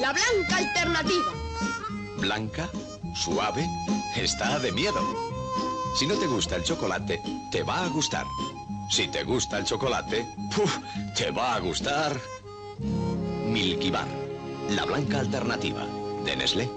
La blanca alternativa. Blanca, suave, está de miedo. Si no te gusta el chocolate, te va a gustar. Si te gusta el chocolate, ¡puf! te va a gustar. Milky Bar, la blanca alternativa de Nestlé.